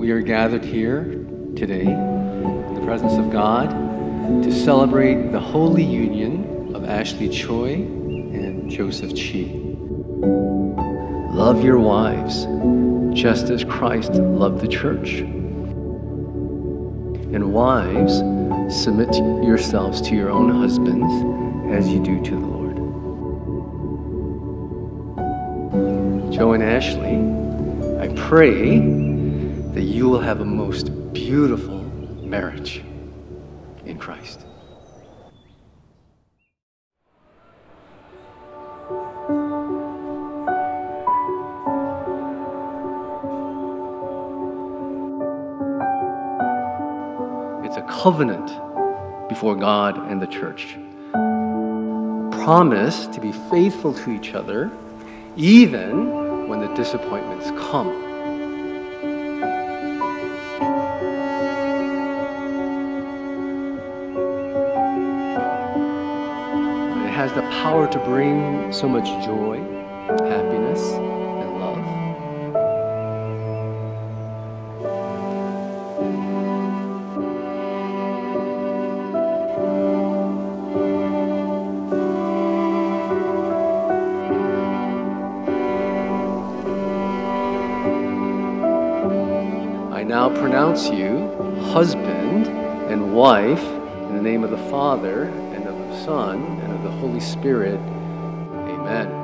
we are gathered here today in the presence of God to celebrate the holy union of Ashley Choi and Joseph Chi. Love your wives just as Christ loved the church. And wives, submit yourselves to your own husbands as you do to the Lord. Joe and Ashley, I pray that you will have a most beautiful marriage in Christ. It's a covenant before God and the church. Promise to be faithful to each other even when the disappointments come. Has the power to bring so much joy, happiness, and love. I now pronounce you husband and wife in the name of the Father and Son and of the Holy Spirit. Amen.